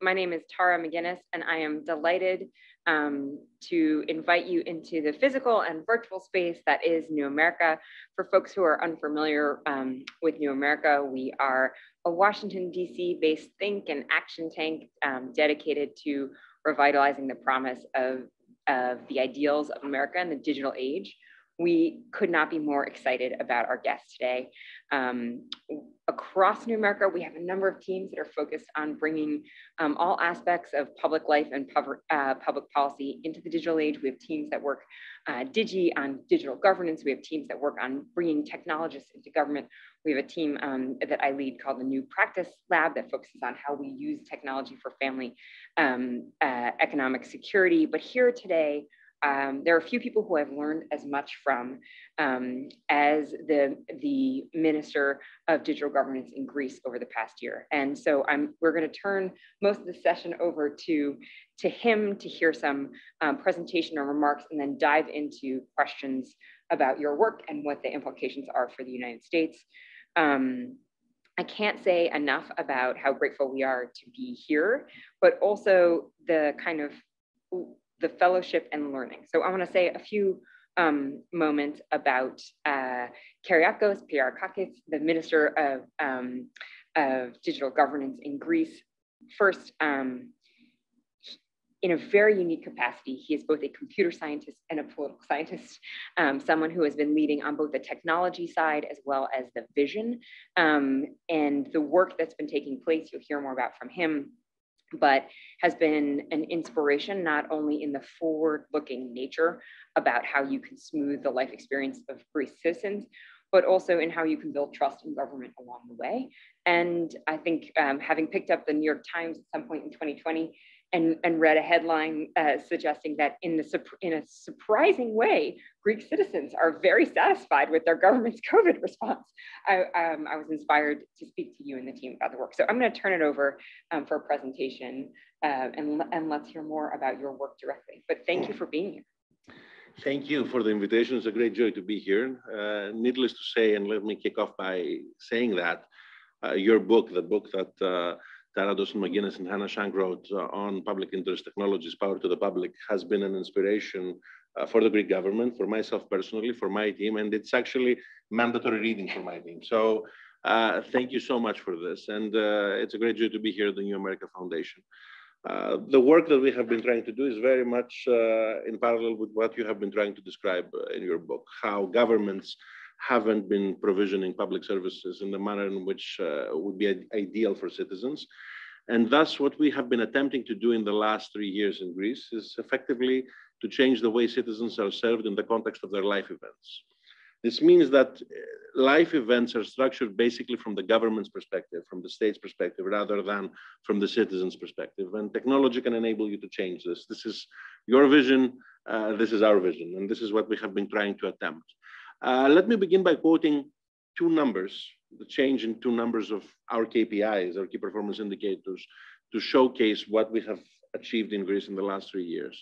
my name is Tara McGuinness, and I am delighted um, to invite you into the physical and virtual space that is New America. For folks who are unfamiliar um, with New America, we are a Washington, DC based think and action tank um, dedicated to revitalizing the promise of, of the ideals of America in the digital age. We could not be more excited about our guest today. Um, across New America, we have a number of teams that are focused on bringing um, all aspects of public life and public, uh, public policy into the digital age. We have teams that work uh, Digi on digital governance. We have teams that work on bringing technologists into government. We have a team um, that I lead called the New Practice Lab that focuses on how we use technology for family um, uh, economic security. But here today, um, there are a few people who I've learned as much from um, as the, the Minister of Digital Governance in Greece over the past year. And so I'm, we're gonna turn most of the session over to, to him to hear some um, presentation or remarks and then dive into questions about your work and what the implications are for the United States. Um, I can't say enough about how grateful we are to be here, but also the kind of the fellowship and learning. So I want to say a few um, moments about uh, Kyriakos Pierrakakis, the Minister of, um, of Digital Governance in Greece. First, um, in a very unique capacity, he is both a computer scientist and a political scientist, um, someone who has been leading on both the technology side as well as the vision. Um, and the work that's been taking place, you'll hear more about from him but has been an inspiration not only in the forward looking nature about how you can smooth the life experience of Greece citizens, but also in how you can build trust in government along the way. And I think um, having picked up the New York Times at some point in 2020, and, and read a headline uh, suggesting that in, the, in a surprising way, Greek citizens are very satisfied with their government's COVID response. I, um, I was inspired to speak to you and the team about the work. So I'm going to turn it over um, for a presentation uh, and, and let's hear more about your work directly. But thank you for being here. Thank you for the invitation. It's a great joy to be here. Uh, needless to say, and let me kick off by saying that uh, your book, the book that uh, Tara Dawson McGuinness and Hana Schank wrote uh, on public interest technologies, power to the public, has been an inspiration uh, for the Greek government, for myself personally, for my team, and it's actually mandatory reading for my team. So uh, thank you so much for this. And uh, it's a great joy to be here at the New America Foundation. Uh, the work that we have been trying to do is very much uh, in parallel with what you have been trying to describe in your book, how governments haven't been provisioning public services in the manner in which uh, would be ideal for citizens. And thus, what we have been attempting to do in the last three years in Greece is effectively to change the way citizens are served in the context of their life events. This means that uh, life events are structured basically from the government's perspective, from the state's perspective, rather than from the citizen's perspective. And technology can enable you to change this. This is your vision, uh, this is our vision, and this is what we have been trying to attempt. Uh, let me begin by quoting two numbers, the change in two numbers of our KPIs, our key performance indicators, to showcase what we have achieved in Greece in the last three years.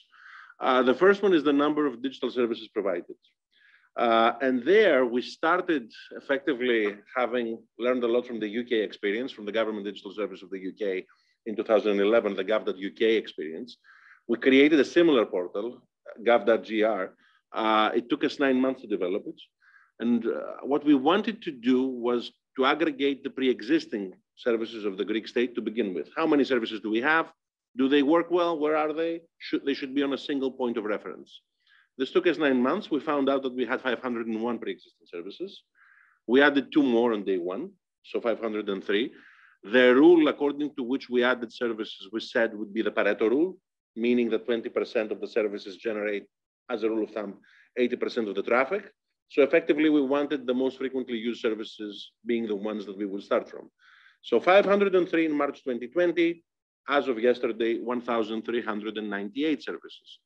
Uh, the first one is the number of digital services provided. Uh, and there we started effectively having learned a lot from the UK experience, from the government digital service of the UK in 2011, the gov.uk experience. We created a similar portal, gov.gr, uh, it took us nine months to develop it. And uh, what we wanted to do was to aggregate the pre-existing services of the Greek state to begin with. How many services do we have? Do they work well? Where are they? Should, they should be on a single point of reference. This took us nine months. We found out that we had 501 pre-existing services. We added two more on day one, so 503. The rule according to which we added services, we said would be the Pareto rule, meaning that 20% of the services generate as a rule of thumb, 80% of the traffic. So effectively, we wanted the most frequently used services being the ones that we would start from. So 503 in March 2020, as of yesterday, 1,398 services.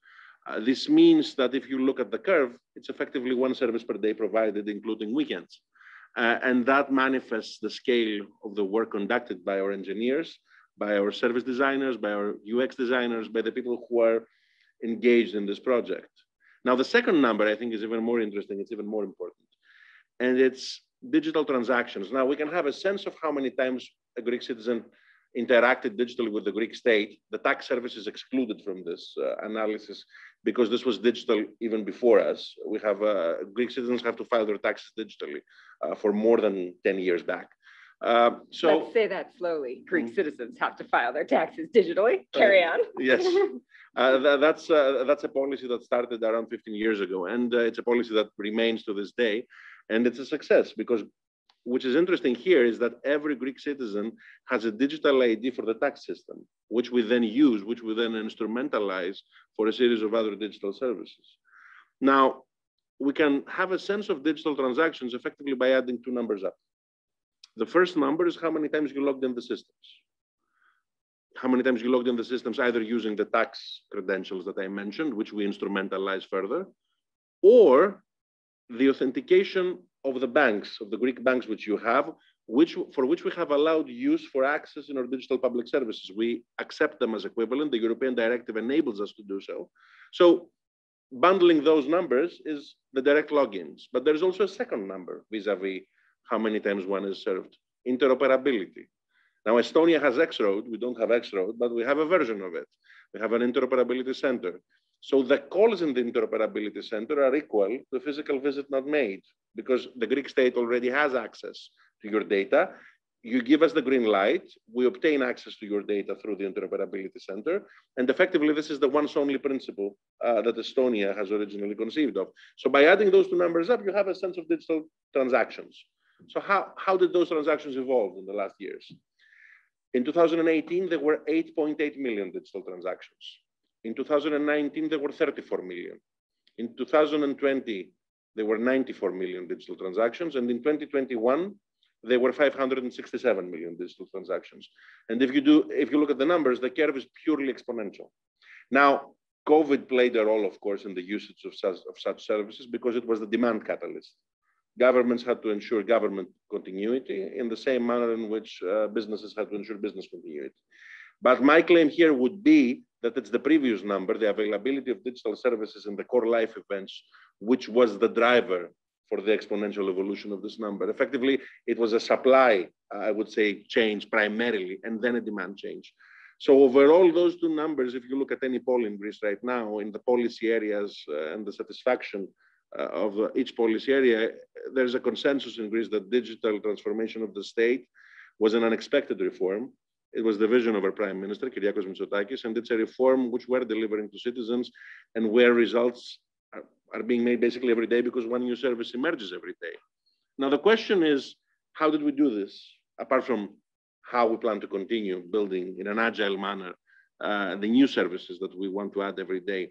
Uh, this means that if you look at the curve, it's effectively one service per day provided, including weekends. Uh, and that manifests the scale of the work conducted by our engineers, by our service designers, by our UX designers, by the people who are engaged in this project. Now, the second number I think is even more interesting. It's even more important. And it's digital transactions. Now, we can have a sense of how many times a Greek citizen interacted digitally with the Greek state, the tax service is excluded from this uh, analysis because this was digital even before us. We have uh, Greek citizens have to file their taxes digitally uh, for more than 10 years back. Uh, so let's say that slowly. Greek mm-hmm. citizens have to file their taxes digitally. Carry on. yes, uh, that's uh, that's a policy that started around 15 years ago, and it's a policy that remains to this day, and it's a success because which is interesting here is that every Greek citizen has a digital ID for the tax system, which we then use, which we then instrumentalize for a series of other digital services. Now, we can have a sense of digital transactions effectively by adding two numbers up. The first number is how many times you logged in the systems. How many times you logged in the systems, either using the tax credentials that I mentioned, which we instrumentalize further, or the authentication of the banks, of the Greek banks which you have, which, for which we have allowed use for access in our digital public services. We accept them as equivalent. The European directive enables us to do so. So bundling those numbers is the direct logins. But there's also a second number vis-a-vis how many times one is served, interoperability. Now, Estonia has X-Road. We don't have X-Road, but we have a version of it. We have an interoperability center. So the calls in the interoperability center are equal to physical visit not made because the Greek state already has access to your data. You give us the green light, we obtain access to your data through the interoperability center. And effectively, this is the once only principle uh, that Estonia has originally conceived of. So by adding those two numbers up, you have a sense of digital transactions. So how, how did those transactions evolve in the last years? In 2018, there were 8.8 million digital transactions. In 2019, there were 34 million. In 2020, there were 94 million digital transactions. And in 2021, there were 567 million digital transactions. And if you do, if you look at the numbers, the curve is purely exponential. Now, COVID played a role, of course, in the usage of such, of such services because it was the demand catalyst. Governments had to ensure government continuity in the same manner in which uh, businesses had to ensure business continuity. But my claim here would be that it's the previous number, the availability of digital services in the core life events, which was the driver for the exponential evolution of this number. Effectively, it was a supply, I would say, change primarily, and then a demand change. So overall, those two numbers, if you look at any poll in Greece right now, in the policy areas uh, and the satisfaction of uh, each policy area, there's a consensus in Greece that digital transformation of the state was an unexpected reform it was the vision of our Prime Minister, Kyriakos Mitsotakis, and it's a reform which we're delivering to citizens and where results are, are being made basically every day because one new service emerges every day. Now, the question is, how did we do this, apart from how we plan to continue building in an agile manner uh, the new services that we want to add every day?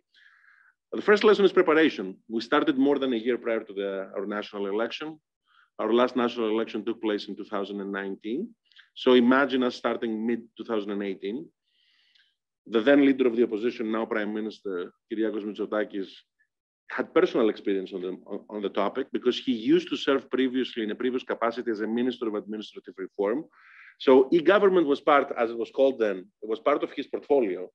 The first lesson is preparation. We started more than a year prior to the, our national election. Our last national election took place in 2019. So imagine us starting mid 2018. The then leader of the opposition, now Prime Minister Kyriakos Mitsotakis, had personal experience on the, on the topic because he used to serve previously in a previous capacity as a Minister of Administrative Reform. So e-government was part, as it was called then, it was part of his portfolio.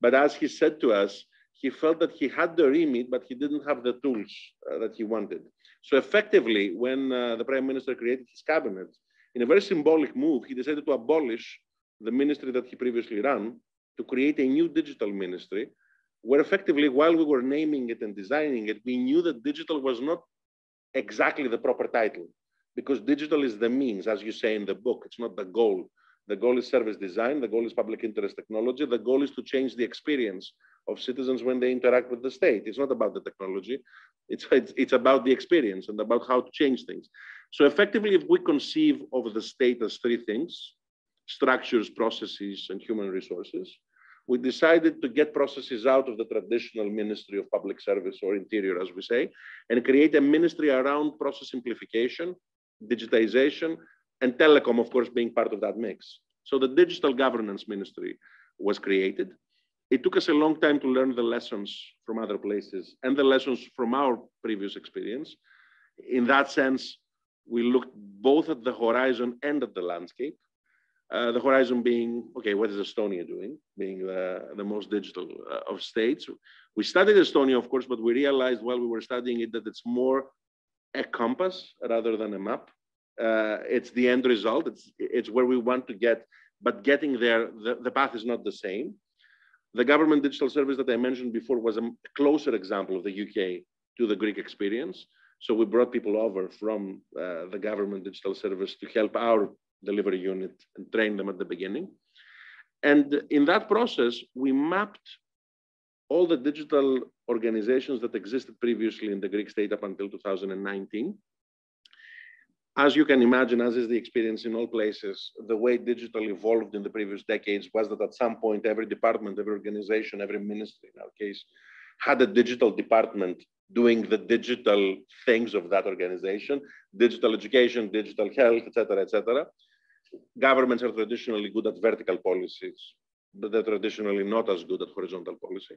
But as he said to us, he felt that he had the remit, but he didn't have the tools uh, that he wanted. So effectively, when uh, the prime minister created his cabinet, in a very symbolic move, he decided to abolish the ministry that he previously ran to create a new digital ministry, where effectively, while we were naming it and designing it, we knew that digital was not exactly the proper title, because digital is the means, as you say in the book, it's not the goal. The goal is service design, the goal is public interest technology, the goal is to change the experience of citizens when they interact with the state. It's not about the technology, it's, it's, it's about the experience and about how to change things. So effectively, if we conceive of the state as three things, structures, processes, and human resources, we decided to get processes out of the traditional Ministry of Public Service or Interior, as we say, and create a ministry around process simplification, digitization, and telecom, of course, being part of that mix. So the Digital Governance Ministry was created. It took us a long time to learn the lessons from other places and the lessons from our previous experience. In that sense, we looked both at the horizon and at the landscape. Uh, the horizon being, okay, what is Estonia doing, being the, the most digital uh, of states. We studied Estonia, of course, but we realized while we were studying it that it's more a compass rather than a map. Uh, it's the end result. It's, it's where we want to get but getting there, the, the path is not the same. The government digital service that I mentioned before was a closer example of the UK to the Greek experience. So we brought people over from uh, the government digital service to help our delivery unit and train them at the beginning. And in that process, we mapped all the digital organizations that existed previously in the Greek state up until 2019 as you can imagine, as is the experience in all places, the way digital evolved in the previous decades was that at some point, every department, every organization, every ministry in our case, had a digital department doing the digital things of that organization, digital education, digital health, et cetera, et cetera. Governments are traditionally good at vertical policies, but they're traditionally not as good at horizontal policy.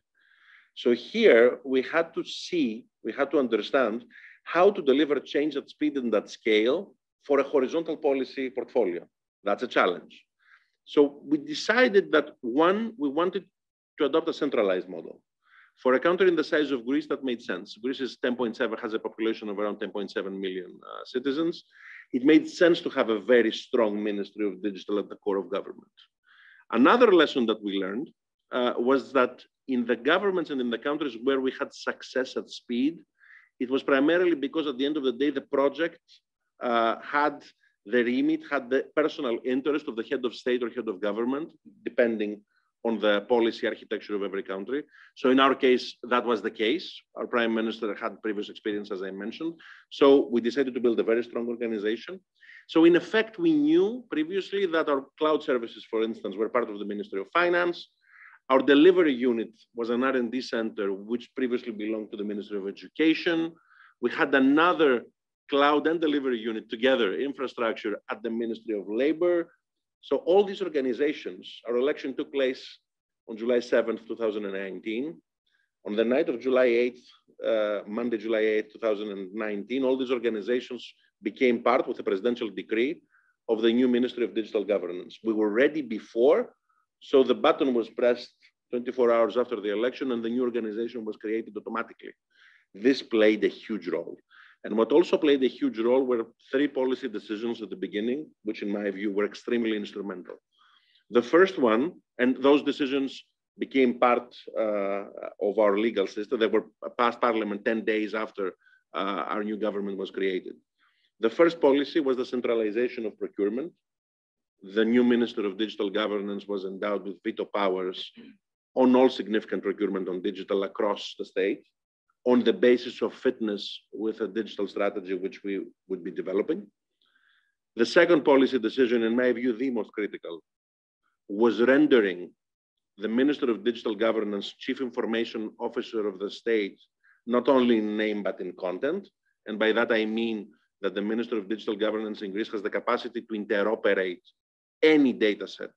So here we had to see, we had to understand how to deliver change at speed and at scale for a horizontal policy portfolio. That's a challenge. So we decided that one, we wanted to adopt a centralized model. For a country in the size of Greece, that made sense. Greece is 10.7, has a population of around 10.7 million uh, citizens. It made sense to have a very strong Ministry of Digital at the core of government. Another lesson that we learned uh, was that in the governments and in the countries where we had success at speed, it was primarily because at the end of the day, the project uh, had the remit, had the personal interest of the head of state or head of government, depending on the policy architecture of every country. So in our case, that was the case. Our prime minister had previous experience, as I mentioned. So we decided to build a very strong organization. So in effect, we knew previously that our cloud services, for instance, were part of the Ministry of Finance. Our delivery unit was an R&D center, which previously belonged to the Ministry of Education. We had another cloud and delivery unit together, infrastructure at the Ministry of Labor. So all these organizations, our election took place on July 7th, 2019. On the night of July 8th, uh, Monday, July 8th, 2019, all these organizations became part with a presidential decree of the new Ministry of Digital Governance. We were ready before, so the button was pressed 24 hours after the election and the new organization was created automatically. This played a huge role. And what also played a huge role were three policy decisions at the beginning, which in my view were extremely instrumental. The first one, and those decisions became part uh, of our legal system. They were passed parliament 10 days after uh, our new government was created. The first policy was the centralization of procurement, the new Minister of Digital Governance was endowed with veto powers on all significant procurement on digital across the state on the basis of fitness with a digital strategy which we would be developing. The second policy decision, in my view, the most critical, was rendering the Minister of Digital Governance Chief Information Officer of the state, not only in name, but in content. And by that, I mean that the Minister of Digital Governance in Greece has the capacity to interoperate any data set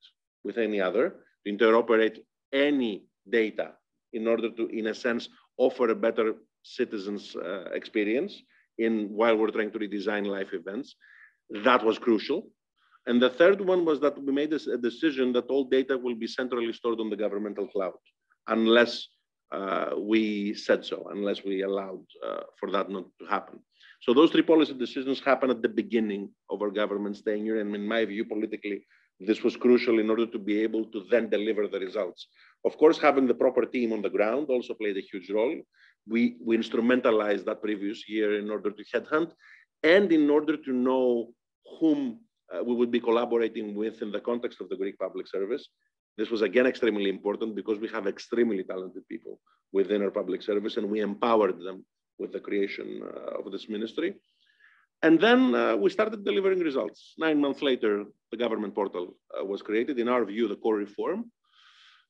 with any other, to interoperate any data in order to, in a sense, offer a better citizens uh, experience in while we're trying to redesign life events. That was crucial. And the third one was that we made a decision that all data will be centrally stored on the governmental cloud, unless uh, we said so, unless we allowed uh, for that not to happen. So those three policy decisions happened at the beginning of our government's tenure. And in my view, politically, this was crucial in order to be able to then deliver the results. Of course, having the proper team on the ground also played a huge role. We, we instrumentalized that previous year in order to headhunt and in order to know whom uh, we would be collaborating with in the context of the Greek public service. This was again extremely important because we have extremely talented people within our public service and we empowered them with the creation uh, of this ministry. And then uh, we started delivering results. Nine months later, the government portal uh, was created, in our view, the core reform.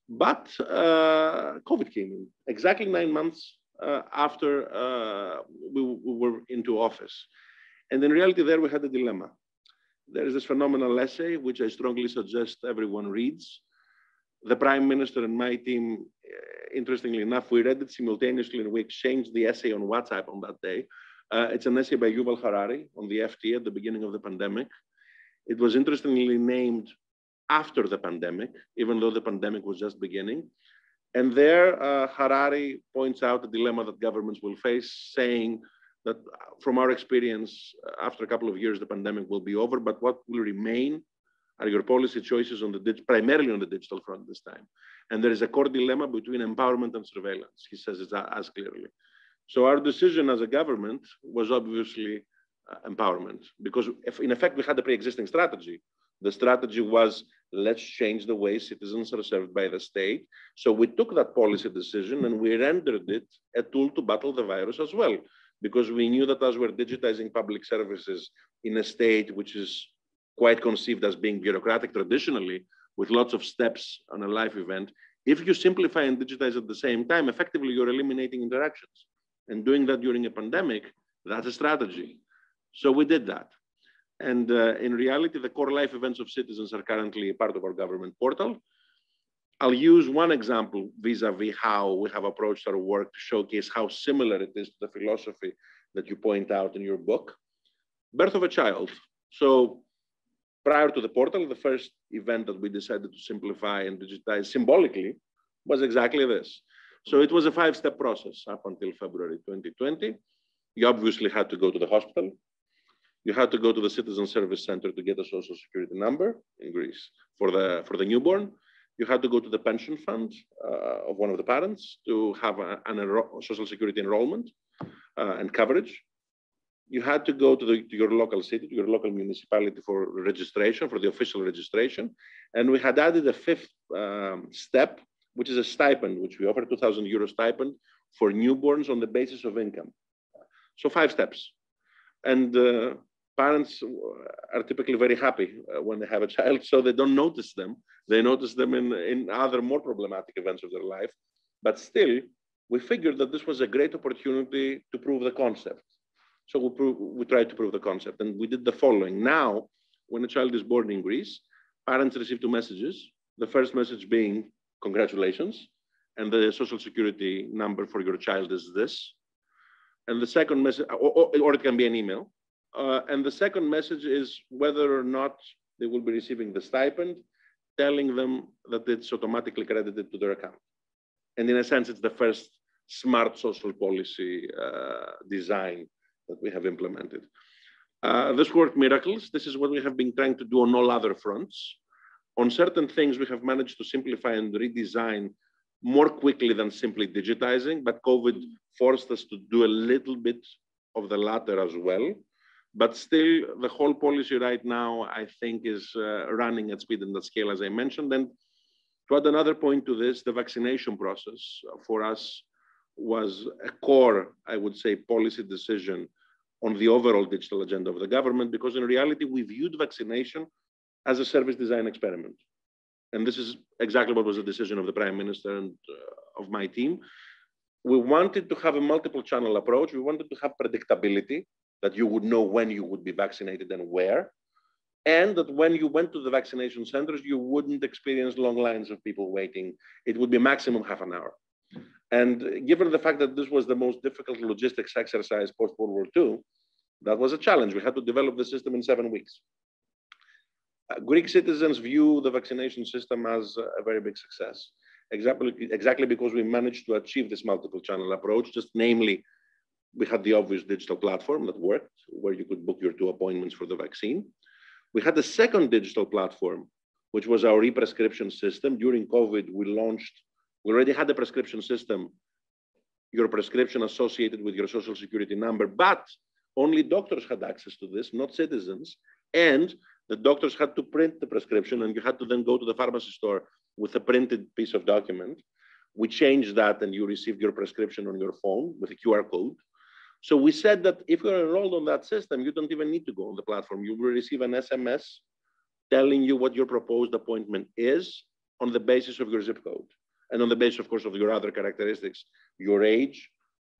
But uh, COVID came in exactly nine months uh, after uh, we, we, were into office. And in reality, there we had a dilemma. There is this phenomenal essay, which I strongly suggest everyone reads. The prime minister and my team, uh, interestingly enough, we read it simultaneously and we exchanged the essay on WhatsApp on that day. Uh, it's an essay by Yuval Harari on the FT at the beginning of the pandemic. It was interestingly named after the pandemic, even though the pandemic was just beginning. And there, uh, Harari points out the dilemma that governments will face, saying that uh, from our experience, uh, after a couple of years, the pandemic will be over, but what will remain are your policy choices on the primarily on the digital front this time. And there is a core dilemma between empowerment and surveillance. He says it as clearly. So our decision as a government was obviously uh, empowerment because if, in effect we had a pre-existing strategy. The strategy was let's change the way citizens are served by the state. So we took that policy decision and we rendered it a tool to battle the virus as well, because we knew that as we're digitizing public services in a state which is quite conceived as being bureaucratic traditionally, with lots of steps on a life event, if you simplify and digitize at the same time, effectively you're eliminating interactions. And doing that during a pandemic, that's a strategy. So we did that. And uh, in reality, the core life events of citizens are currently part of our government portal. I'll use one example vis-a-vis how we have approached our work to showcase how similar it is to the philosophy that you point out in your book. Birth of a child. So prior to the portal, the first event that we decided to simplify and digitize symbolically was exactly this. So it was a five-step process up until February 2020. You obviously had to go to the hospital. You had to go to the citizen service center to get a social security number in Greece for the, for the newborn. You had to go to the pension fund uh, of one of the parents to have a, an social security enrollment uh, and coverage. You had to go to, the, to your local city, to your local municipality for registration, for the official registration. And we had added a fifth um, step, which is a stipend, which we offer 2,000 euro stipend for newborns on the basis of income. So five steps. And uh, parents are typically very happy uh, when they have a child, so they don't notice them. They notice them in, in other more problematic events of their life. But still, we figured that this was a great opportunity to prove the concept. So we, we tried to prove the concept, and we did the following. Now, when a child is born in Greece, parents receive two messages. The first message being, congratulations, and the social security number for your child is this. And the second message, or, or it can be an email. Uh, and the second message is whether or not they will be receiving the stipend, telling them that it's automatically credited to their account. And in a sense, it's the first smart social policy uh, design that we have implemented. Uh, this worked miracles. This is what we have been trying to do on all other fronts. On certain things, we have managed to simplify and redesign more quickly than simply digitizing, but COVID forced us to do a little bit of the latter as well. But still, the whole policy right now, I think, is uh, running at speed and at scale, as I mentioned. And to add another point to this, the vaccination process for us was a core, I would say, policy decision on the overall digital agenda of the government, because in reality, we viewed vaccination as a service design experiment. And this is exactly what was the decision of the prime minister and uh, of my team. We wanted to have a multiple channel approach. We wanted to have predictability that you would know when you would be vaccinated and where, and that when you went to the vaccination centers, you wouldn't experience long lines of people waiting. It would be maximum half an hour. And given the fact that this was the most difficult logistics exercise post World War II, that was a challenge. We had to develop the system in seven weeks. Uh, Greek citizens view the vaccination system as a very big success, exactly, exactly because we managed to achieve this multiple channel approach, just namely we had the obvious digital platform that worked, where you could book your two appointments for the vaccine. We had the second digital platform, which was our e-prescription system. During COVID, we launched, we already had a prescription system, your prescription associated with your social security number, but only doctors had access to this, not citizens. And the doctors had to print the prescription and you had to then go to the pharmacy store with a printed piece of document. We changed that and you received your prescription on your phone with a QR code. So we said that if you're enrolled on that system, you don't even need to go on the platform. You will receive an SMS telling you what your proposed appointment is on the basis of your zip code and on the basis, of course, of your other characteristics, your age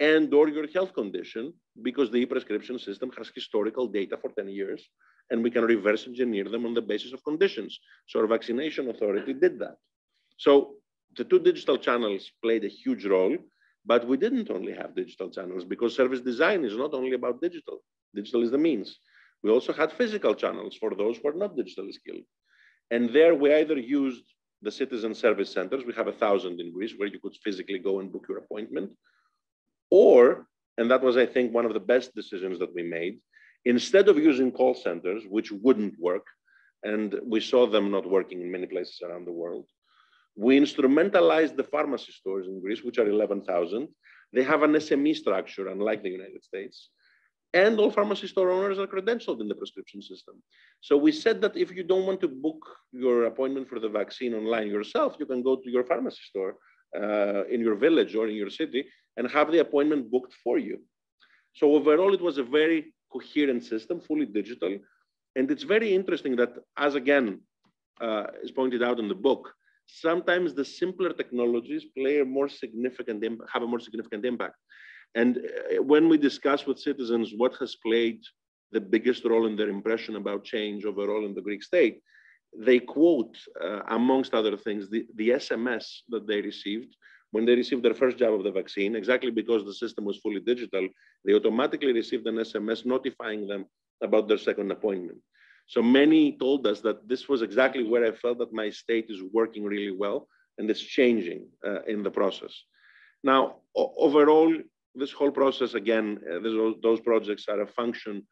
and or your health condition, because the e-prescription system has historical data for 10 years, and we can reverse engineer them on the basis of conditions. So our vaccination authority did that. So the two digital channels played a huge role but we didn't only have digital channels because service design is not only about digital. Digital is the means. We also had physical channels for those who are not digitally skilled. And there we either used the citizen service centers, we have a thousand in Greece where you could physically go and book your appointment. Or, and that was, I think, one of the best decisions that we made, instead of using call centers, which wouldn't work, and we saw them not working in many places around the world. We instrumentalized the pharmacy stores in Greece, which are 11,000. They have an SME structure, unlike the United States. And all pharmacy store owners are credentialed in the prescription system. So we said that if you don't want to book your appointment for the vaccine online yourself, you can go to your pharmacy store uh, in your village or in your city and have the appointment booked for you. So overall, it was a very coherent system, fully digital. And it's very interesting that, as again uh, is pointed out in the book, sometimes the simpler technologies play a more significant, have a more significant impact. And uh, when we discuss with citizens what has played the biggest role in their impression about change overall in the Greek state, they quote, uh, amongst other things, the, the SMS that they received when they received their first jab of the vaccine, exactly because the system was fully digital, they automatically received an SMS notifying them about their second appointment. So many told us that this was exactly where I felt that my state is working really well and it's changing uh, in the process. Now, overall, this whole process, again, uh, those, those projects are a function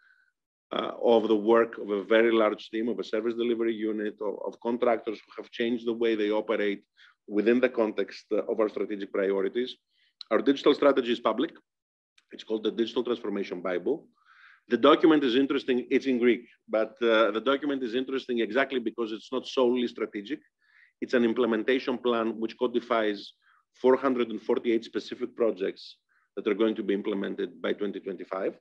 uh, of the work of a very large team of a service delivery unit of, of, contractors who have changed the way they operate within the context uh, of our strategic priorities. Our digital strategy is public. It's called the Digital Transformation Bible. The document is interesting. It's in Greek, but uh, the document is interesting exactly because it's not solely strategic. It's an implementation plan which codifies 448 specific projects that are going to be implemented by 2025.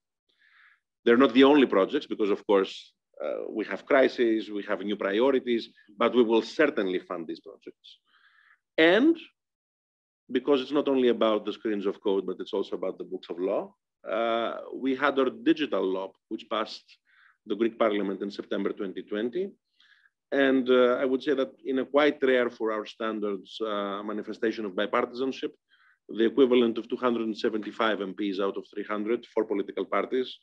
They're not the only projects because, of course, uh, we have crises, we have new priorities, but we will certainly fund these projects. And because it's not only about the screens of code, but it's also about the books of law, uh, we had our digital law, which passed the Greek parliament in September 2020. And uh, I would say that in a quite rare for our standards uh, manifestation of bipartisanship, the equivalent of 275 MPs out of 300, for political parties,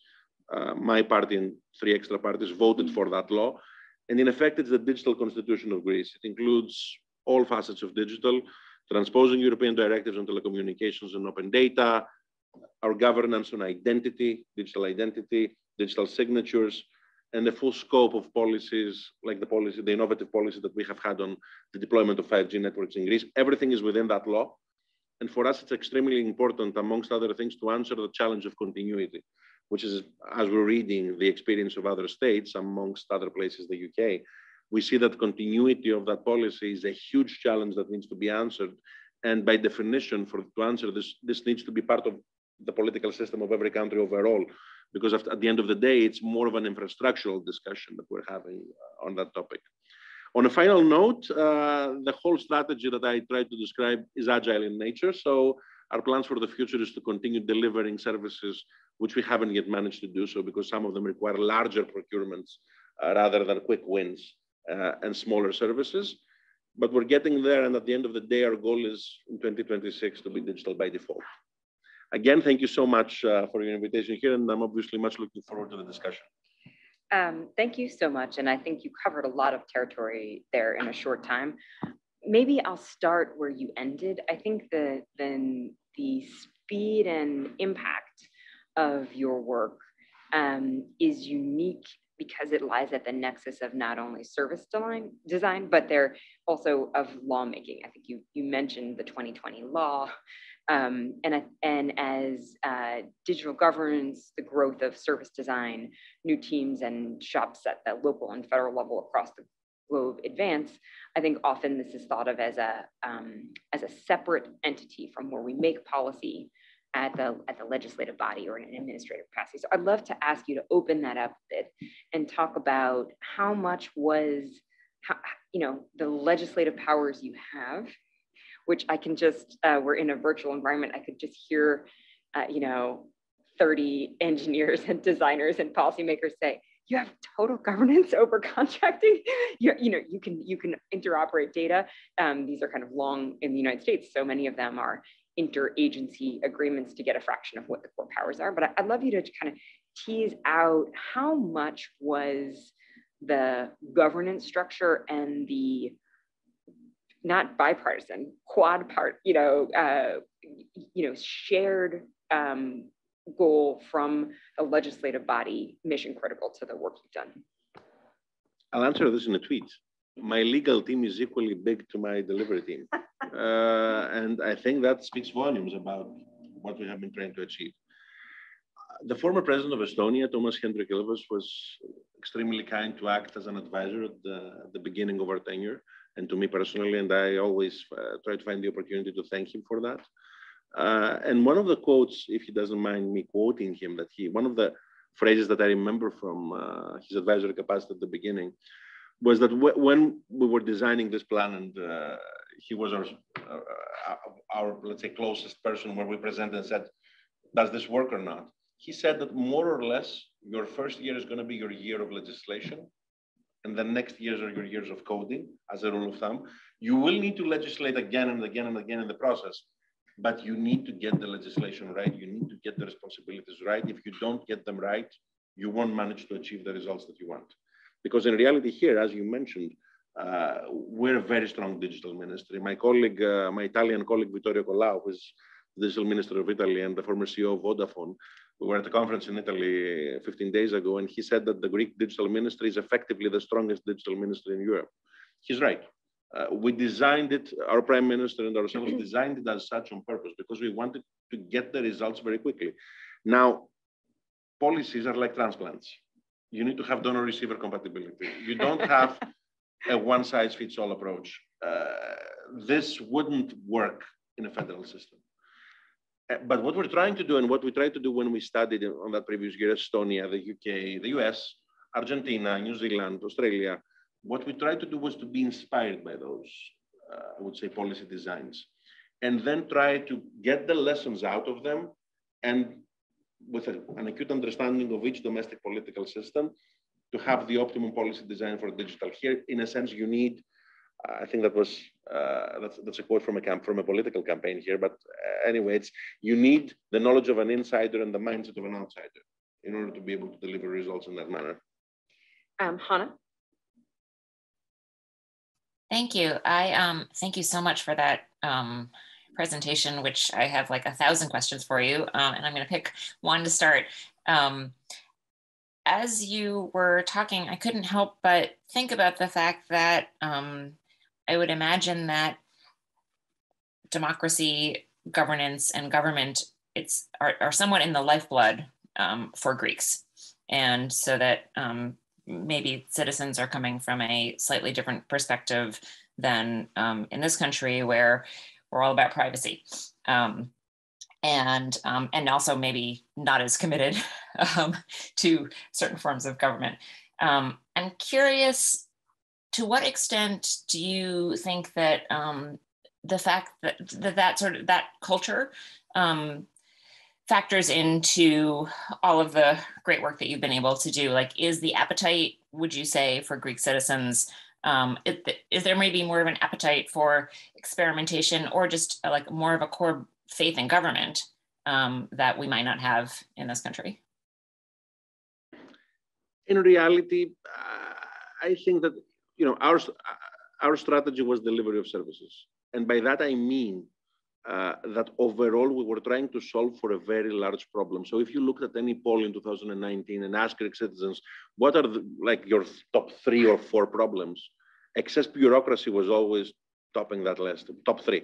uh, my party and three extra parties voted for that law. And in effect, it's the digital constitution of Greece. It includes all facets of digital, transposing European directives on telecommunications and open data, our governance on identity, digital identity, digital signatures, and the full scope of policies like the policy, the innovative policy that we have had on the deployment of 5G networks in Greece. Everything is within that law. And for us, it's extremely important, amongst other things, to answer the challenge of continuity, which is, as we're reading the experience of other states, amongst other places, the UK, we see that continuity of that policy is a huge challenge that needs to be answered. And by definition, for to answer this, this needs to be part of the political system of every country overall, because at the end of the day, it's more of an infrastructural discussion that we're having uh, on that topic. On a final note, uh, the whole strategy that I tried to describe is agile in nature. So our plans for the future is to continue delivering services which we haven't yet managed to do so because some of them require larger procurements uh, rather than quick wins uh, and smaller services. But we're getting there. And at the end of the day, our goal is in 2026 to be digital by default. Again, thank you so much uh, for your invitation here, and I'm obviously much looking forward to the discussion. Um, thank you so much. And I think you covered a lot of territory there in a short time. Maybe I'll start where you ended. I think the, the, the speed and impact of your work um, is unique because it lies at the nexus of not only service design, design but they're also of lawmaking. I think you, you mentioned the 2020 law, um, and, and as uh, digital governance, the growth of service design, new teams and shops at the local and federal level across the globe advance, I think often this is thought of as a, um, as a separate entity from where we make policy at the, at the legislative body or in an administrative capacity. So I'd love to ask you to open that up a bit and talk about how much was, how, you know, the legislative powers you have which I can just, uh, we're in a virtual environment, I could just hear, uh, you know, 30 engineers and designers and policymakers say, you have total governance over contracting. you you know, you can you can interoperate data. Um, these are kind of long in the United States. So many of them are interagency agreements to get a fraction of what the core powers are. But I'd love you to kind of tease out how much was the governance structure and the not bipartisan, quad part, you know, uh, you know, shared um, goal from the legislative body, mission critical to the work you've done? I'll answer this in a tweet. My legal team is equally big to my delivery team. Uh, and I think that speaks volumes about what we have been trying to achieve. The former president of Estonia, Toomas Hendrik Ilves, was extremely kind to act as an advisor at the, at the beginning of our tenure and to me personally, and I always uh, try to find the opportunity to thank him for that. Uh, and one of the quotes, if he doesn't mind me quoting him, that he, one of the phrases that I remember from uh, his advisory capacity at the beginning was that when we were designing this plan and uh, he was our, uh, our, let's say, closest person where we presented and said, does this work or not? He said that more or less, your first year is going to be your year of legislation and the next years are your years of coding as a rule of thumb. You will need to legislate again and again and again in the process, but you need to get the legislation right. You need to get the responsibilities right. If you don't get them right, you won't manage to achieve the results that you want. Because in reality here, as you mentioned, uh, we're a very strong digital ministry. My colleague, uh, my Italian colleague, Vittorio Colao, who is the digital minister of Italy and the former CEO of Vodafone, we were at a conference in Italy 15 days ago, and he said that the Greek digital ministry is effectively the strongest digital ministry in Europe. He's right. Uh, we designed it, our prime minister and ourselves designed it as such on purpose because we wanted to get the results very quickly. Now, policies are like transplants. You need to have donor receiver compatibility. You don't have a one size fits all approach. Uh, this wouldn't work in a federal system. Uh, but what we're trying to do and what we tried to do when we studied on that previous year, Estonia, the UK, the US, Argentina, New Zealand, Australia, what we tried to do was to be inspired by those, uh, I would say, policy designs, and then try to get the lessons out of them and with a, an acute understanding of each domestic political system to have the optimum policy design for digital. Here, in a sense, you need I think that was uh, that's, that's a quote from a camp from a political campaign here. But uh, anyway, it's you need the knowledge of an insider and the mindset of an outsider in order to be able to deliver results in that manner. Um, Hana. Thank you. I um, thank you so much for that um, presentation, which I have like a thousand questions for you, um, and I'm going to pick one to start. Um, as you were talking, I couldn't help but think about the fact that um, I would imagine that democracy, governance, and government it's are, are somewhat in the lifeblood um, for Greeks, and so that um, maybe citizens are coming from a slightly different perspective than um, in this country where we're all about privacy. Um, and um, and also maybe not as committed um, to certain forms of government. I'm curious to what extent do you think that um, the fact that, that that sort of that culture um, factors into all of the great work that you've been able to do? Like is the appetite would you say for greek citizens um, is, is there maybe more of an appetite for experimentation or just uh, like more of a core faith in government um, that we might not have in this country? In reality uh, i think that you know, our, our strategy was delivery of services. And by that, I mean uh, that overall we were trying to solve for a very large problem. So if you looked at any poll in 2019 and asked Greek citizens, what are the, like your top three or four problems? Excess bureaucracy was always topping that list, top three.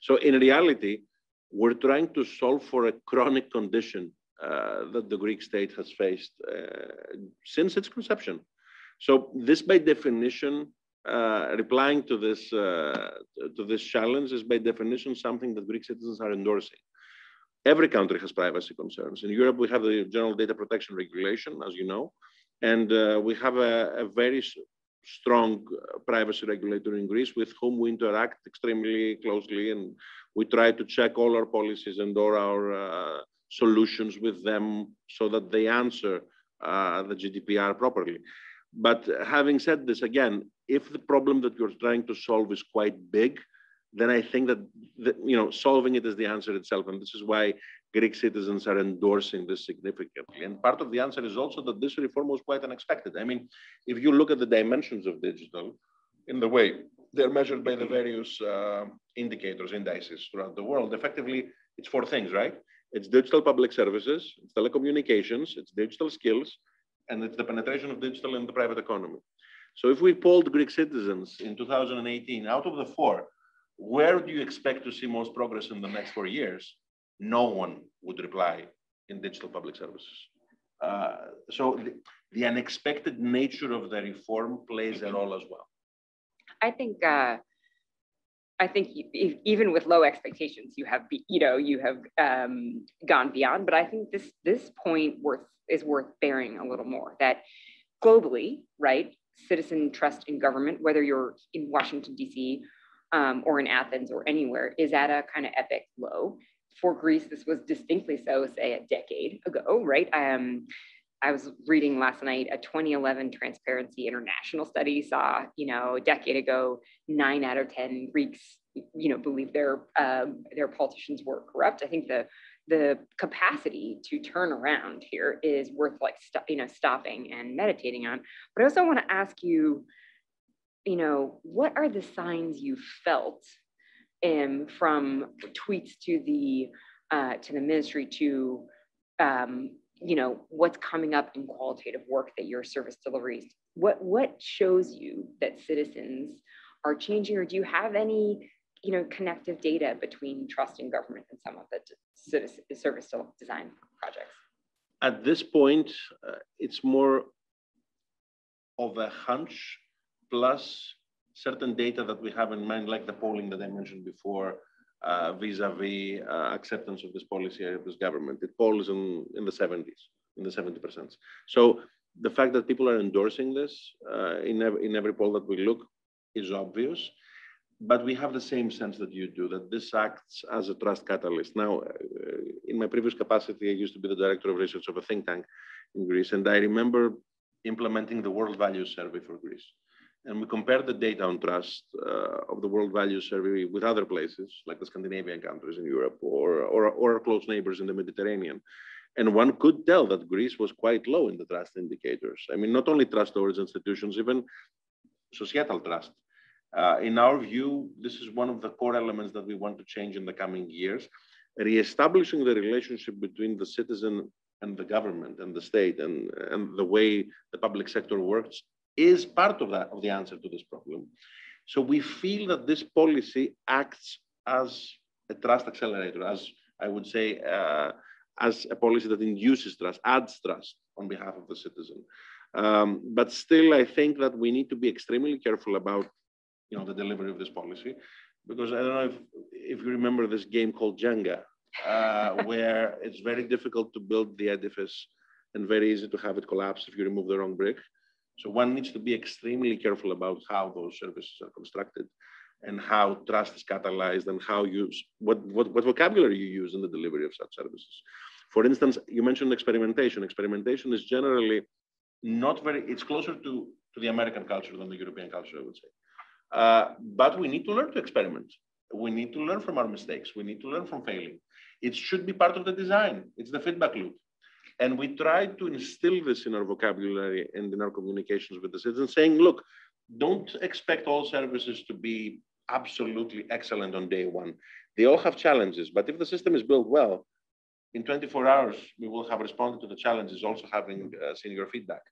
So in reality, we're trying to solve for a chronic condition uh, that the Greek state has faced uh, since its conception. So this, by definition, uh, replying to this uh, to this challenge is by definition something that Greek citizens are endorsing. Every country has privacy concerns. In Europe, we have the General Data Protection Regulation, as you know, and uh, we have a, a very strong uh, privacy regulator in Greece with whom we interact extremely closely, and we try to check all our policies and all our uh, solutions with them so that they answer uh, the GDPR properly. But having said this, again, if the problem that you're trying to solve is quite big, then I think that, that you know solving it is the answer itself, and this is why Greek citizens are endorsing this significantly. And part of the answer is also that this reform was quite unexpected. I mean, if you look at the dimensions of digital, in the way they're measured by the various uh, indicators, indices throughout the world, effectively, it's four things, right? It's digital public services, it's telecommunications, it's digital skills, and it's the penetration of digital in the private economy. So if we polled Greek citizens in 2018, out of the four, where do you expect to see most progress in the next four years? No one would reply in digital public services. Uh, so the, the, unexpected nature of the reform plays a role as well. I think uh, I think even with low expectations, you have you know you have um, gone beyond. But I think this this point worth is worth bearing a little more. That globally, right, citizen trust in government, whether you're in Washington D.C. Um, or in Athens or anywhere, is at a kind of epic low. For Greece, this was distinctly so, say, a decade ago, right? Um, I was reading last night a 2011 Transparency International study saw, you know, a decade ago, nine out of 10 Greeks, you know, believe their um, their politicians were corrupt. I think the the capacity to turn around here is worth like st- you know stopping and meditating on. But I also want to ask you, you know, what are the signs you felt um, from tweets to the uh, to the ministry to um, you know what's coming up in qualitative work that your service delivers what what shows you that citizens are changing or do you have any you know connective data between trust in government and some of the service design projects at this point uh, it's more of a hunch plus certain data that we have in mind like the polling that i mentioned before uh, vis-a-vis uh, acceptance of this policy of this government. It polls in, in the 70s, in the 70%. So the fact that people are endorsing this uh, in, every, in every poll that we look is obvious, but we have the same sense that you do, that this acts as a trust catalyst. Now, uh, in my previous capacity, I used to be the director of research of a think tank in Greece, and I remember implementing the World Values Survey for Greece and we compared the data on trust uh, of the World Values Survey with other places, like the Scandinavian countries in Europe or, or, or close neighbors in the Mediterranean. And one could tell that Greece was quite low in the trust indicators. I mean, not only trust towards institutions, even societal trust. Uh, in our view, this is one of the core elements that we want to change in the coming years. Reestablishing the relationship between the citizen and the government and the state and, and the way the public sector works is part of that of the answer to this problem. So we feel that this policy acts as a trust accelerator, as I would say, uh, as a policy that induces trust, adds trust on behalf of the citizen. Um, but still, I think that we need to be extremely careful about, you know, the delivery of this policy, because I don't know if, if you remember this game called Jenga, uh, where it's very difficult to build the edifice and very easy to have it collapse if you remove the wrong brick. So one needs to be extremely careful about how those services are constructed and how trust is catalyzed and how you, what, what, what vocabulary you use in the delivery of such services. For instance, you mentioned experimentation. Experimentation is generally not very, it's closer to, to the American culture than the European culture, I would say. Uh, but we need to learn to experiment. We need to learn from our mistakes. We need to learn from failing. It should be part of the design. It's the feedback loop. And we try to instill this in our vocabulary and in our communications with the citizens, saying, look, don't expect all services to be absolutely excellent on day one. They all have challenges, but if the system is built well, in 24 hours, we will have responded to the challenges, also having uh, seen your feedback.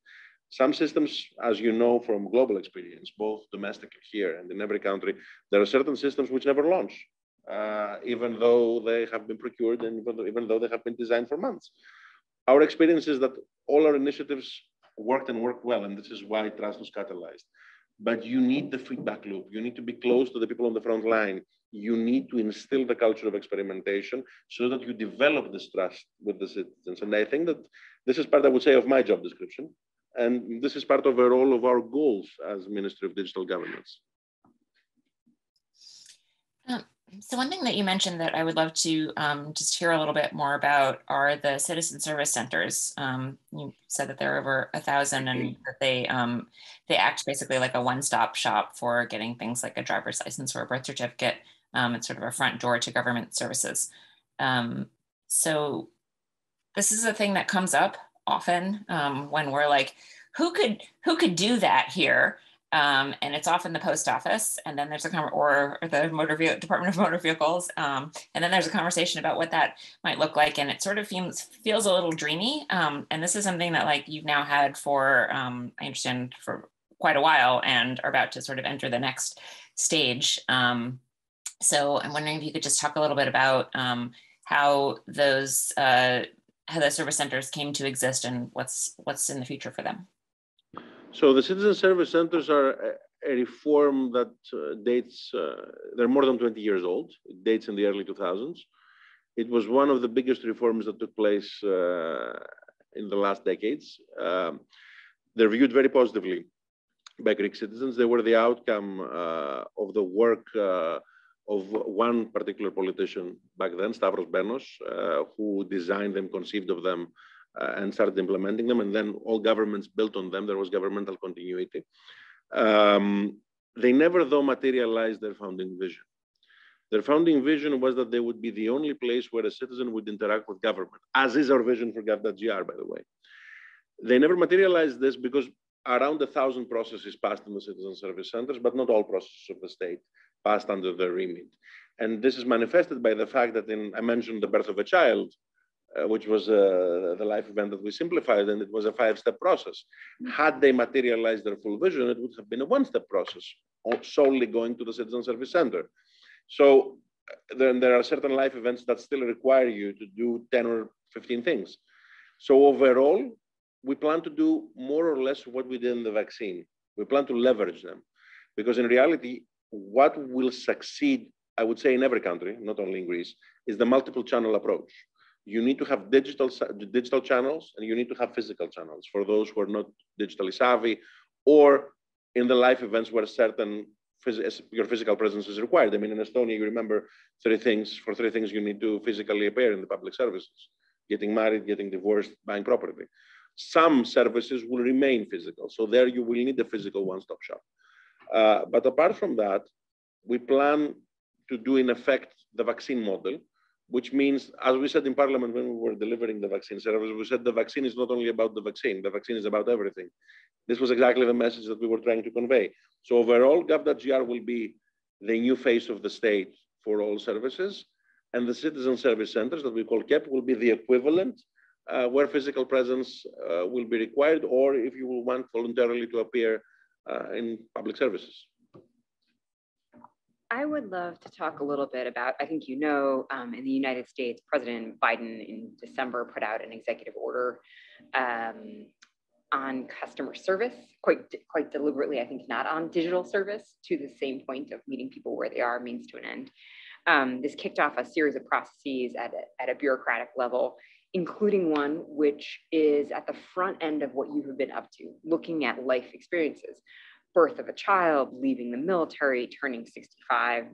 Some systems, as you know from global experience, both domestically here and in every country, there are certain systems which never launch, uh, even though they have been procured and even though, even though they have been designed for months our experience is that all our initiatives worked and worked well, and this is why trust was catalyzed. But you need the feedback loop. You need to be close to the people on the front line. You need to instill the culture of experimentation so that you develop this trust with the citizens. And I think that this is part, I would say, of my job description. And this is part of a role of our goals as Ministry of Digital Governance. Um, so one thing that you mentioned that I would love to um, just hear a little bit more about are the citizen service centers. Um, you said that there are over a thousand and mm-hmm. that they um, they act basically like a one-stop shop for getting things like a driver's license or a birth certificate. Um, it's sort of a front door to government services. Um, so this is a thing that comes up often um, when we're like, who could who could do that here? Um, and it's often the post office, and then there's a con- or, or the motor vehicle Department of Motor Vehicles, um, and then there's a conversation about what that might look like, and it sort of feels feels a little dreamy. Um, and this is something that like you've now had for um, I understand for quite a while and are about to sort of enter the next stage. Um, so I'm wondering if you could just talk a little bit about how those uh, how the service centers came to exist and what's what's in the future for them. So the citizen service centers are a reform that uh, dates, uh, they're more than 20 years old. It dates in the early 2000s. It was one of the biggest reforms that took place uh, in the last decades. Um, they're viewed very positively by Greek citizens. They were the outcome uh, of the work uh, of one particular politician back then, Stavros Benos, uh, who designed them, conceived of them, and started implementing them. And then all governments built on them. There was governmental continuity. Um, they never, though, materialized their founding vision. Their founding vision was that they would be the only place where a citizen would interact with government, as is our vision for gov.gr, by the way. They never materialized this because around a thousand processes passed in the citizen service centers, but not all processes of the state passed under their remit. And this is manifested by the fact that in, I mentioned the birth of a child, uh, which was uh, the life event that we simplified, and it was a five-step process. Had they materialized their full vision, it would have been a one-step process, solely going to the citizen service center. So uh, then there are certain life events that still require you to do 10 or 15 things. So overall, we plan to do more or less what we did in the vaccine. We plan to leverage them because in reality, what will succeed, I would say in every country, not only in Greece, is the multiple channel approach you need to have digital digital channels and you need to have physical channels for those who are not digitally savvy or in the life events where certain your physical presence is required. I mean, in Estonia, you remember three things. For three things, you need to physically appear in the public services: getting married, getting divorced, buying property. Some services will remain physical, so there you will need a physical one-stop shop. Uh, but apart from that, we plan to do in effect the vaccine model, which means, as we said in Parliament when we were delivering the vaccine service, we said the vaccine is not only about the vaccine, the vaccine is about everything. This was exactly the message that we were trying to convey. So overall, gov.gr will be the new face of the state for all services, and the citizen service centers that we call KEP will be the equivalent uh, where physical presence uh, will be required, or if you will want voluntarily to appear uh, in public services. I would love to talk a little bit about, I think you know, um, in the United States, President Biden in December put out an executive order um, on customer service, quite, quite deliberately, I think not on digital service, to the same point of meeting people where they are, means to an end. Um, this kicked off a series of processes at a, at a bureaucratic level, including one which is at the front end of what you have been up to, looking at life experiences birth of a child, leaving the military, turning 65.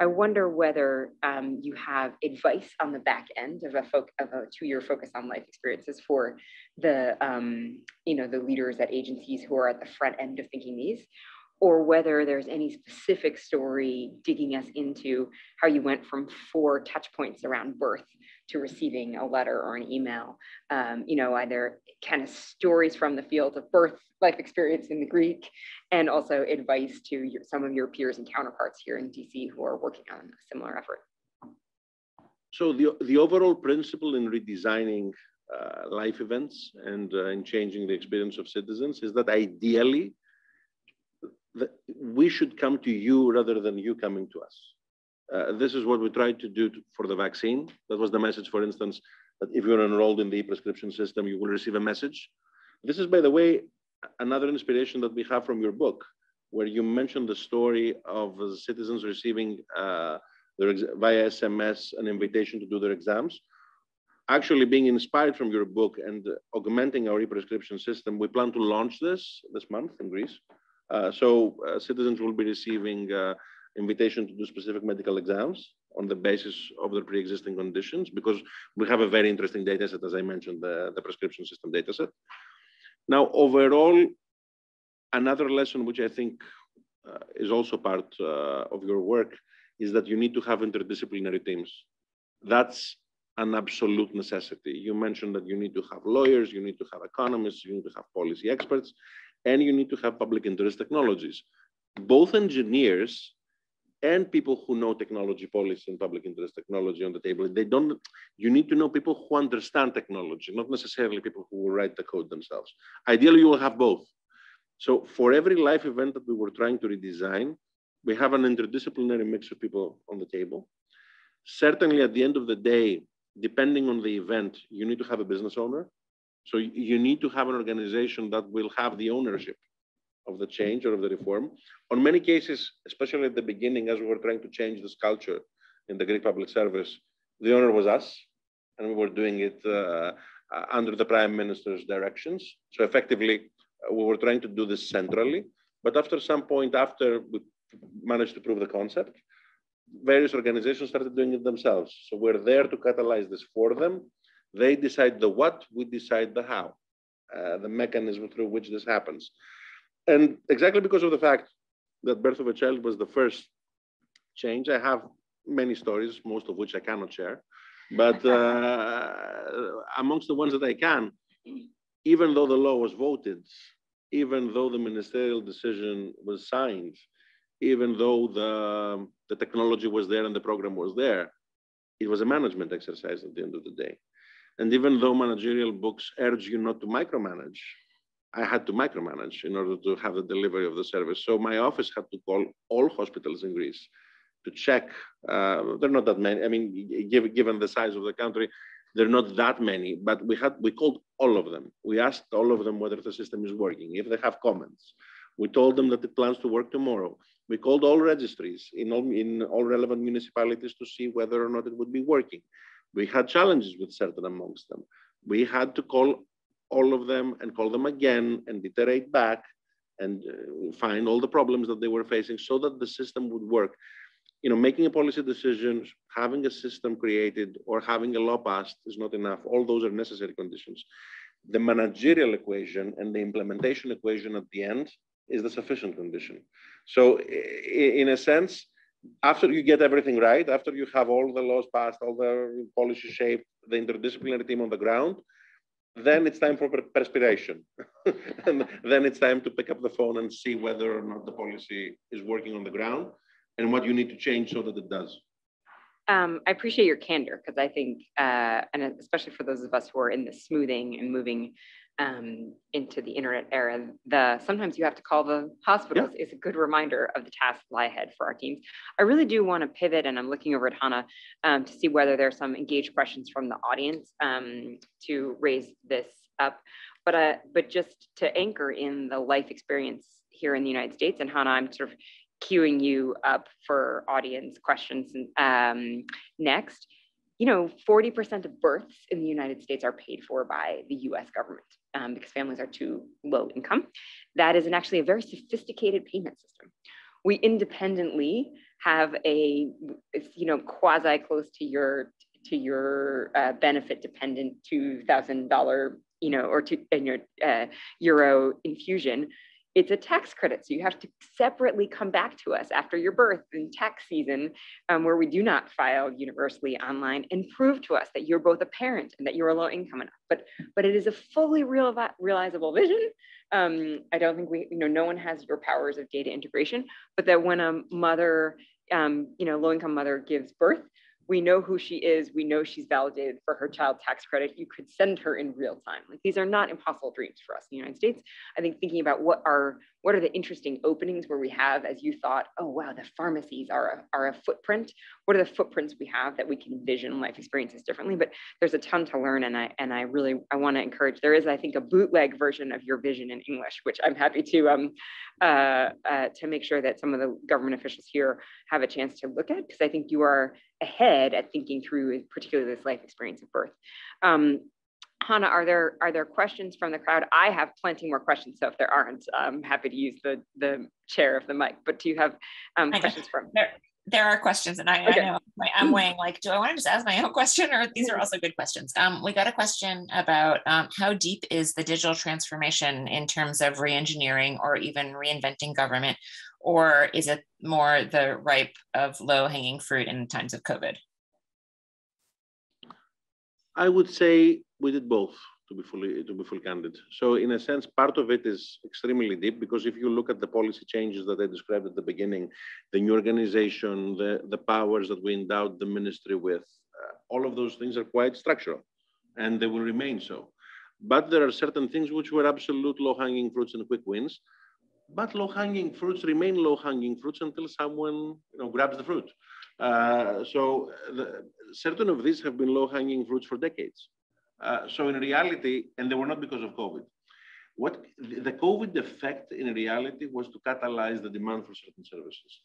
I wonder whether um, you have advice on the back end of a, of a two-year focus on life experiences for the, um, you know, the leaders at agencies who are at the front end of thinking these, or whether there's any specific story digging us into how you went from four touch points around birth to receiving a letter or an email. Um, you know, either kind of stories from the field of birth life experience in the Greek, and also advice to your, some of your peers and counterparts here in DC who are working on a similar effort. So the, the overall principle in redesigning uh, life events and uh, in changing the experience of citizens is that ideally we should come to you rather than you coming to us. Uh, this is what we tried to do to, for the vaccine. That was the message, for instance, that if you're enrolled in the prescription system, you will receive a message. This is, by the way, another inspiration that we have from your book, where you mentioned the story of citizens receiving uh, their via SMS an invitation to do their exams. Actually, being inspired from your book and augmenting our e-prescription system, we plan to launch this this month in Greece. Uh, so uh, citizens will be receiving uh, invitation to do specific medical exams on the basis of their pre-existing conditions because we have a very interesting data set, as I mentioned, the, the prescription system data set. Now, overall, another lesson which I think uh, is also part uh, of your work is that you need to have interdisciplinary teams. That's an absolute necessity. You mentioned that you need to have lawyers, you need to have economists, you need to have policy experts, and you need to have public interest technologies. Both engineers and people who know technology policy and public interest technology on the table. They don't, you need to know people who understand technology, not necessarily people who will write the code themselves. Ideally, you will have both. So for every life event that we were trying to redesign, we have an interdisciplinary mix of people on the table. Certainly at the end of the day, depending on the event, you need to have a business owner. So you need to have an organization that will have the ownership of the change or of the reform. On many cases, especially at the beginning, as we were trying to change this culture in the Greek public service, the owner was us, and we were doing it uh, under the prime minister's directions. So effectively, uh, we were trying to do this centrally. But after some point, after we managed to prove the concept, various organizations started doing it themselves. So we're there to catalyze this for them. They decide the what, we decide the how, uh, the mechanism through which this happens. And exactly because of the fact that birth of a child was the first change, I have many stories, most of which I cannot share. But uh, amongst the ones that I can, even though the law was voted, even though the ministerial decision was signed, even though the, the technology was there and the program was there, it was a management exercise at the end of the day. And even though managerial books urge you not to micromanage, I had to micromanage in order to have the delivery of the service. So my office had to call all hospitals in Greece to check. Uh, there are not that many. I mean, given, the size of the country, there are not that many, but we had we called all of them. We asked all of them whether the system is working, if they have comments. We told them that it plans to work tomorrow. We called all registries in all, in all relevant municipalities to see whether or not it would be working. We had challenges with certain amongst them. We had to call all of them and call them again and iterate back and uh, find all the problems that they were facing so that the system would work. You know, making a policy decision, having a system created or having a law passed is not enough. All those are necessary conditions. The managerial equation and the implementation equation at the end is the sufficient condition. So in a sense, after you get everything right, after you have all the laws passed, all the policy shaped, the interdisciplinary team on the ground, then it's time for perspiration. and then it's time to pick up the phone and see whether or not the policy is working on the ground and what you need to change so that it does. Um, I appreciate your candor because I think, uh, and especially for those of us who are in the smoothing and moving um, into the internet era, the sometimes you have to call the hospitals yeah. is a good reminder of the tasks lie ahead for our teams. I really do want to pivot, and I'm looking over at Hana um, to see whether there's some engaged questions from the audience um, to raise this up. But uh, but just to anchor in the life experience here in the United States, and Hana, I'm sort of queuing you up for audience questions um, next you know, 40% of births in the United States are paid for by the US government um, because families are too low income. That is an actually a very sophisticated payment system. We independently have a, you know, quasi close to your to your uh, benefit dependent $2,000, you know, or to in your uh, euro infusion it's a tax credit. So you have to separately come back to us after your birth in tax season, um, where we do not file universally online and prove to us that you're both a parent and that you're a low income enough. But, but it is a fully real, realizable vision. Um, I don't think we, you know, no one has your powers of data integration, but that when a mother, um, you know, low income mother gives birth, we know who she is, we know she's validated for her child tax credit, you could send her in real time. Like these are not impossible dreams for us in the United States. I think thinking about what are what are the interesting openings where we have, as you thought, oh wow, the pharmacies are a, are a footprint. What are the footprints we have that we can envision life experiences differently? But there's a ton to learn, and I and I really I want to encourage. There is, I think, a bootleg version of your vision in English, which I'm happy to um uh, uh, to make sure that some of the government officials here have a chance to look at because I think you are ahead at thinking through particularly this life experience of birth. Um, Hana, are there are there questions from the crowd? I have plenty more questions, so if there aren't, I'm happy to use the the chair of the mic. But do you have um, questions from? There, there are questions, and I, okay. I know I'm weighing like, do I want to just ask my own question, or these are also good questions? Um, we got a question about um, how deep is the digital transformation in terms of reengineering or even reinventing government, or is it more the ripe of low hanging fruit in times of COVID? I would say we did both to be fully to be full candid. So in a sense, part of it is extremely deep because if you look at the policy changes that I described at the beginning, the new organization, the, the powers that we endowed the ministry with, uh, all of those things are quite structural and they will remain so. But there are certain things which were absolute low-hanging fruits and quick wins. but low-hanging fruits remain low-hanging fruits until someone you know, grabs the fruit. Uh, so the, certain of these have been low-hanging fruits for decades. Uh, so in reality, and they were not because of COVID. What the COVID effect in reality was to catalyze the demand for certain services.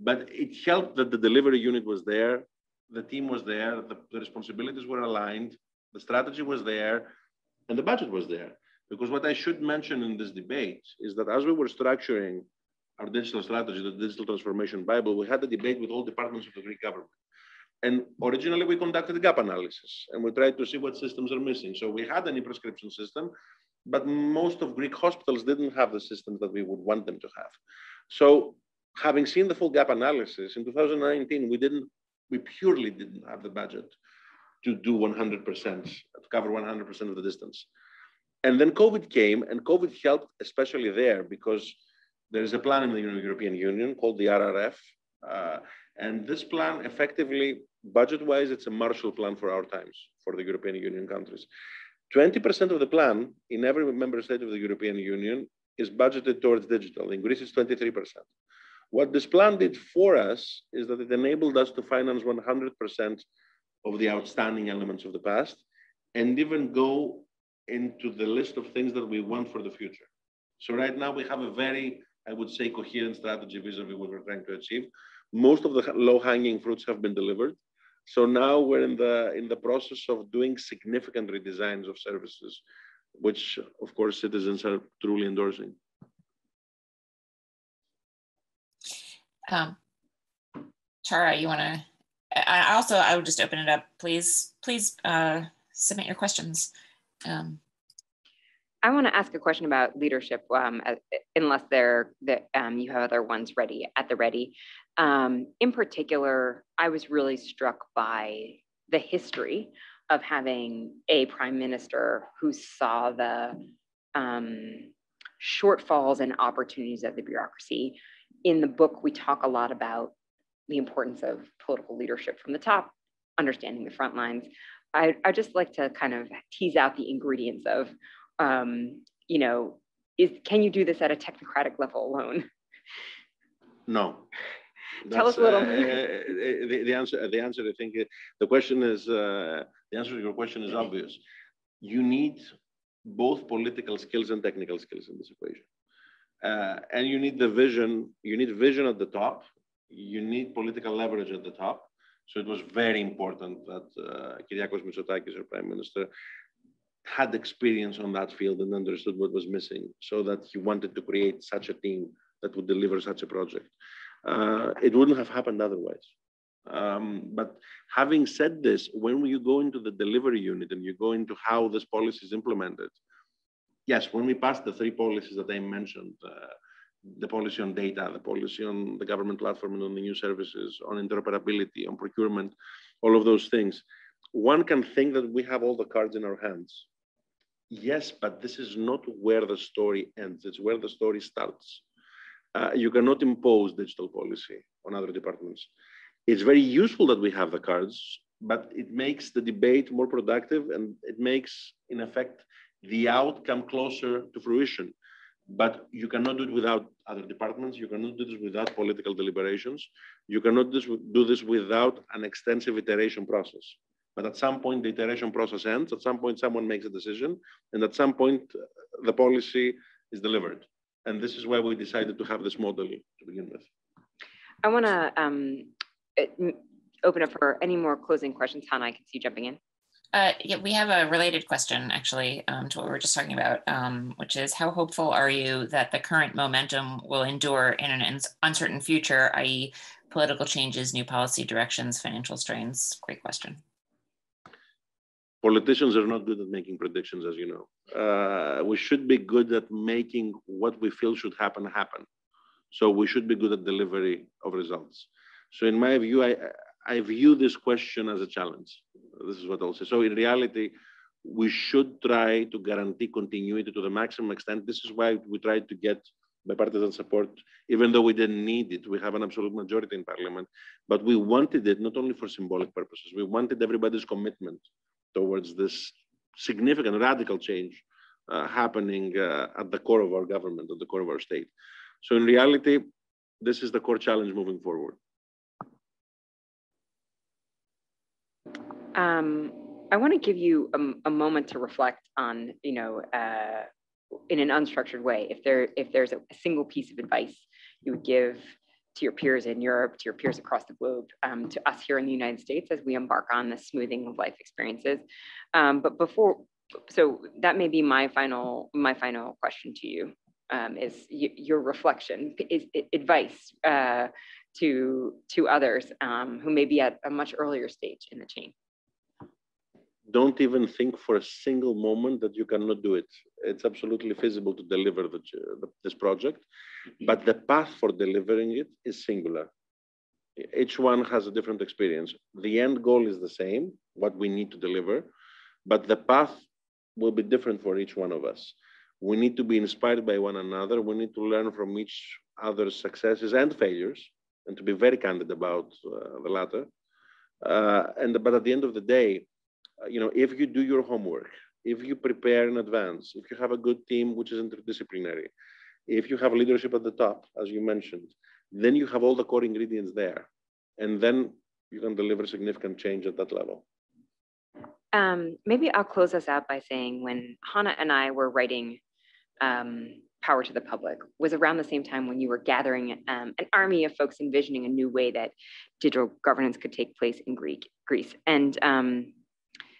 But it helped that the delivery unit was there, the team was there, the, the responsibilities were aligned, the strategy was there, and the budget was there. Because what I should mention in this debate is that as we were structuring our digital strategy, the digital transformation Bible, we had a debate with all departments of the Greek government. And originally we conducted gap analysis and we tried to see what systems are missing. So we had an e-prescription system, but most of Greek hospitals didn't have the systems that we would want them to have. So having seen the full gap analysis in 2019, we didn't, we purely didn't have the budget to do 100%, to cover 100% of the distance. And then COVID came and COVID helped, especially there because there is a plan in the European Union called the RRF. Uh, and this plan effectively, budget-wise, it's a Marshall Plan for our times, for the European Union countries. 20% of the plan in every member state of the European Union is budgeted towards digital. In Greece, it's 23%. What this plan did for us is that it enabled us to finance 100% of the outstanding elements of the past and even go into the list of things that we want for the future. So right now we have a very, I would say, coherent strategy vis-a-vis what we're trying to achieve. Most of the low-hanging fruits have been delivered. So now we're in the in the process of doing significant redesigns of services, which of course citizens are truly endorsing. Um, Tara, you want to? I also I would just open it up. Please, please uh, submit your questions. Um, I want to ask a question about leadership, um, unless they're that um, you have other ones ready at the ready. Um, in particular, I was really struck by the history of having a prime minister who saw the um, shortfalls and opportunities of the bureaucracy. In the book, we talk a lot about the importance of political leadership from the top, understanding the front lines. I, I just like to kind of tease out the ingredients of, um, you know, is can you do this at a technocratic level alone? No. Tell us a little. Uh, the, the, answer, the answer, I think, uh, the question is, uh, the answer to your question is obvious. You need both political skills and technical skills in this equation. Uh, and you need the vision, you need vision at the top, you need political leverage at the top, so it was very important that uh, Kyriakos Mitsotakis, our prime minister, had experience on that field and understood what was missing so that he wanted to create such a team that would deliver such a project. Uh, it wouldn't have happened otherwise. Um, but having said this, when you go into the delivery unit and you go into how this policy is implemented, yes, when we passed the three policies that I mentioned, uh, the policy on data, the policy on the government platform and on the new services, on interoperability, on procurement, all of those things. One can think that we have all the cards in our hands. Yes, but this is not where the story ends. It's where the story starts. Uh, you cannot impose digital policy on other departments. It's very useful that we have the cards, but it makes the debate more productive and it makes, in effect, the outcome closer to fruition but you cannot do it without other departments. You cannot do this without political deliberations. You cannot do this without an extensive iteration process. But at some point, the iteration process ends. At some point, someone makes a decision. And at some point, the policy is delivered. And this is why we decided to have this model to begin with. I want to um, open up for any more closing questions. Hana, I can see you jumping in. Uh, yeah, we have a related question actually um, to what we were just talking about, um, which is how hopeful are you that the current momentum will endure in an uncertain future, i.e., political changes, new policy directions, financial strains? Great question. Politicians are not good at making predictions, as you know. Uh, we should be good at making what we feel should happen happen. So we should be good at delivery of results. So in my view, I, I view this question as a challenge. This is what I'll say. So in reality, we should try to guarantee continuity to the maximum extent. This is why we tried to get bipartisan support, even though we didn't need it. We have an absolute majority in parliament, but we wanted it not only for symbolic purposes. We wanted everybody's commitment towards this significant radical change uh, happening uh, at the core of our government, at the core of our state. So in reality, this is the core challenge moving forward. Um, I want to give you a, a, moment to reflect on, you know, uh, in an unstructured way, if there if there's a, a, single piece of advice you would give to your peers in Europe, to your peers across the globe, um, to us here in the United States as we embark on the smoothing of life experiences. Um, but before, so that may be my final my final question to you um, is your reflection, is, advice uh, to to others um, who may be at a much earlier stage in the chain don't even think for a single moment that you cannot do it. It's absolutely feasible to deliver the, the, this project, but the path for delivering it is singular. Each one has a different experience. The end goal is the same, what we need to deliver, but the path will be different for each one of us. We need to be inspired by one another. We need to learn from each other's successes and failures, and to be very candid about uh, the latter. Uh, and but at the end of the day, you know, if you do your homework, if you prepare in advance, if you have a good team which is interdisciplinary, if you have leadership at the top, as you mentioned, then you have all the core ingredients there. And then you can deliver significant change at that level. Um, maybe I'll close us out by saying when Hana and I were writing um, Power to the Public was around the same time when you were gathering um, an army of folks envisioning a new way that digital governance could take place in Greek, Greece. And um,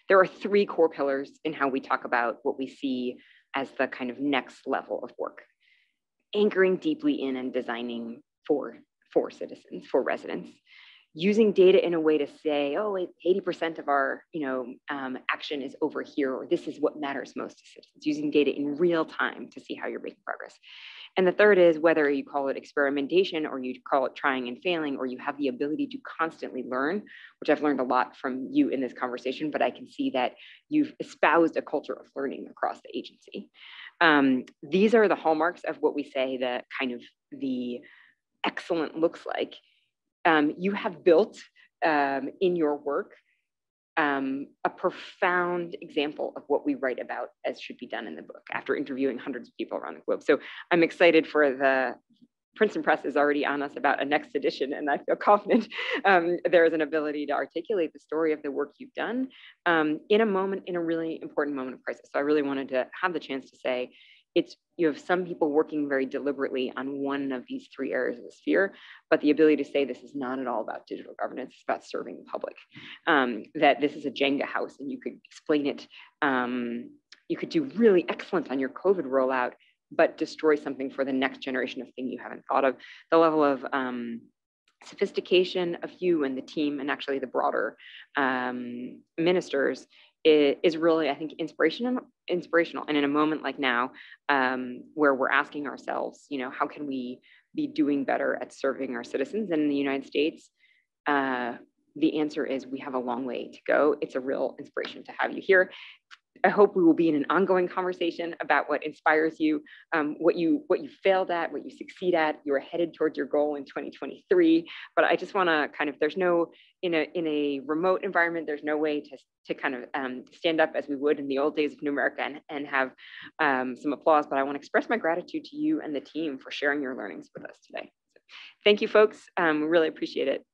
there are three core pillars in how we talk about what we see as the kind of next level of work. Anchoring deeply in and designing for, for citizens, for residents. Using data in a way to say, oh, 80% of our you know, um, action is over here, or this is what matters most to citizens. Using data in real time to see how you're making progress. And the third is whether you call it experimentation or you call it trying and failing, or you have the ability to constantly learn, which I've learned a lot from you in this conversation, but I can see that you've espoused a culture of learning across the agency. Um, these are the hallmarks of what we say the kind of the excellent looks like. Um, you have built um, in your work um, a profound example of what we write about as should be done in the book after interviewing hundreds of people around the globe. So I'm excited for the Princeton Press is already on us about a next edition, and I feel confident um, there is an ability to articulate the story of the work you've done um, in a moment, in a really important moment of crisis. So I really wanted to have the chance to say, it's you have some people working very deliberately on one of these three areas of the sphere, but the ability to say this is not at all about digital governance, it's about serving the public. Um, that this is a Jenga house and you could explain it, um, you could do really excellent on your COVID rollout, but destroy something for the next generation of thing you haven't thought of. The level of um, sophistication of you and the team and actually the broader um, ministers is really, I think, inspirational. Inspirational, and in a moment like now, um, where we're asking ourselves, you know, how can we be doing better at serving our citizens? And in the United States, uh, the answer is we have a long way to go. It's a real inspiration to have you here. I hope we will be in an ongoing conversation about what inspires you, um, what you what you failed at, what you succeed at. You are headed towards your goal in 2023. But I just want to kind of there's no in a in a remote environment. There's no way to to kind of um, stand up as we would in the old days of New America and, and have um, some applause. But I want to express my gratitude to you and the team for sharing your learnings with us today. So thank you, folks. Um, we really appreciate it.